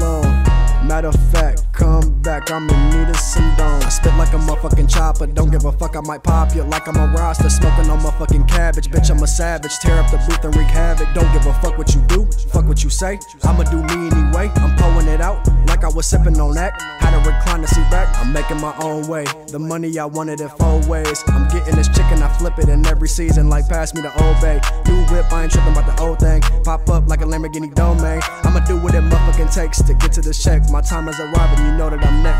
alone. Matter of fact, come back, I'm in need of some dome. I spit like a motherfucking chopper, don't give a fuck, I might pop you like I'm a roster. Smoking on motherfucking cabbage, bitch, I'm a savage. Tear up the booth and wreak havoc. Don't give a fuck what you do, fuck what you say. I'ma do me anyway, I'm pulling it out like I was sipping on that. Had a recline to see back, I'm making my own way. The money I wanted it four ways. I'm getting this chicken, I flip it in every season, like pass me the old bay. New whip, I ain't tripping about the old thing. Pop up like a Lamborghini domain. I'ma do what it motherfucking takes to get to the check. My time has arrived and you know that I'm next.